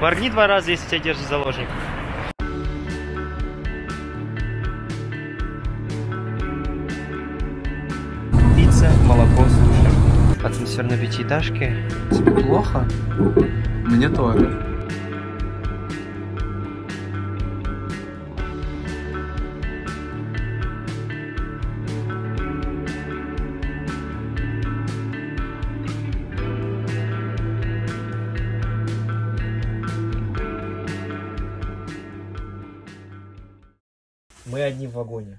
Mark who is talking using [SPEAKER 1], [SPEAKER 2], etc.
[SPEAKER 1] Моргни два раза, если тебя держит заложник. Пицца, молоко, суши. Атмосферной пятиэтажки.
[SPEAKER 2] Тебе плохо? Мне тоже.
[SPEAKER 1] Мы одни в вагоне.